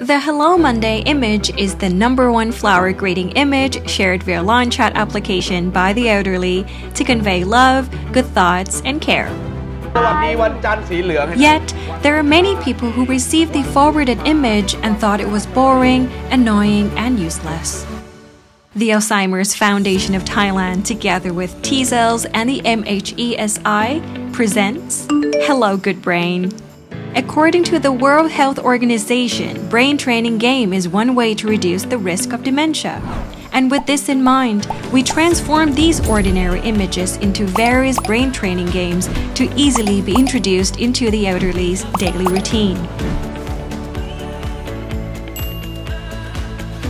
The Hello Monday image is the number one flower greeting image shared via Line Chat application by the elderly to convey love, good thoughts, and care. Yet, there are many people who received the forwarded image and thought it was boring, annoying, and useless. The Alzheimer's Foundation of Thailand, together with TCELS and the MHESI, presents Hello Good Brain, According to the World Health Organization, brain training game is one way to reduce the risk of dementia. And with this in mind, we transform these ordinary images into various brain training games to easily be introduced into the elderly's daily routine.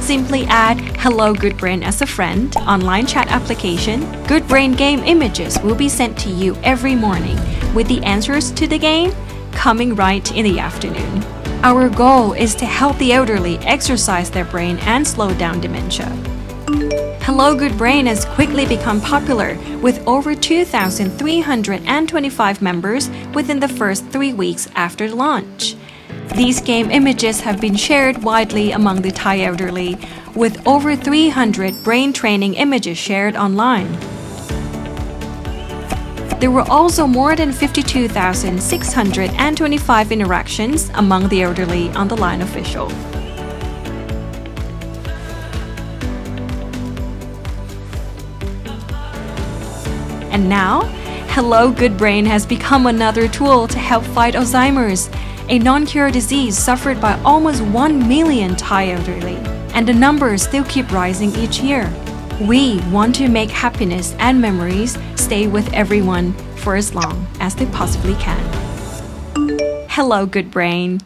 Simply add Hello Good Brain as a friend online chat application. Good Brain game images will be sent to you every morning with the answers to the game coming right in the afternoon. Our goal is to help the elderly exercise their brain and slow down dementia. Hello Good Brain has quickly become popular with over 2,325 members within the first three weeks after launch. These game images have been shared widely among the Thai elderly, with over 300 brain training images shared online. There were also more than 52,625 interactions among the elderly on the Line official. And now, Hello Good Brain has become another tool to help fight Alzheimer's, a non cure disease suffered by almost 1 million Thai elderly. And the numbers still keep rising each year. We want to make happiness and memories stay with everyone for as long as they possibly can. Hello, Good Brain.